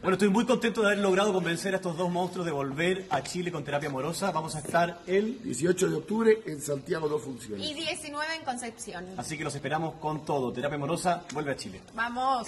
Bueno, estoy muy contento de haber logrado convencer a estos dos monstruos de volver a Chile con terapia amorosa. Vamos a estar el 18 de octubre en Santiago, dos funciones. Y 19 en Concepción. Así que los esperamos con todo. Terapia amorosa vuelve a Chile. Vamos.